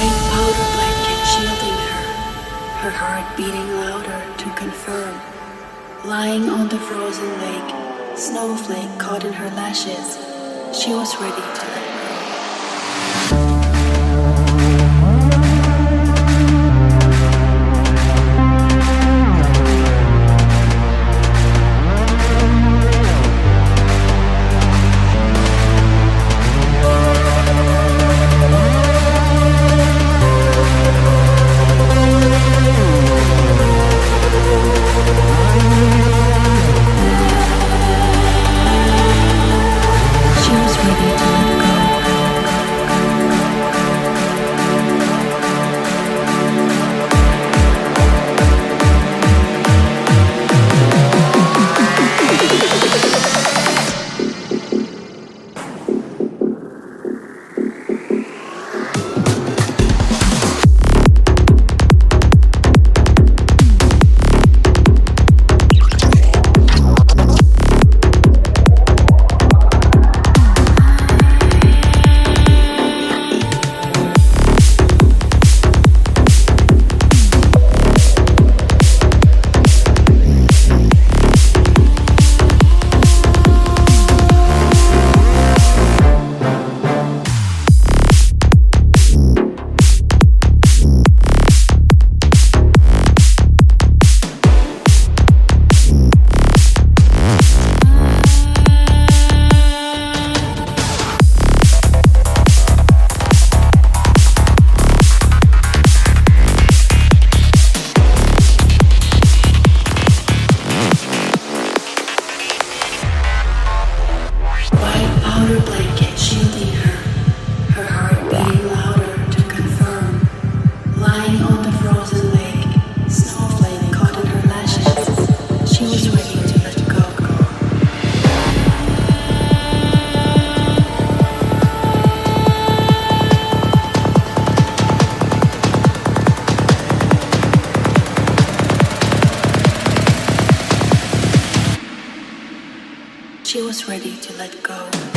White powder blanket shielding her, her heart beating louder to confirm. Lying on the frozen lake, snowflake caught in her lashes, she was ready to was ready to let go.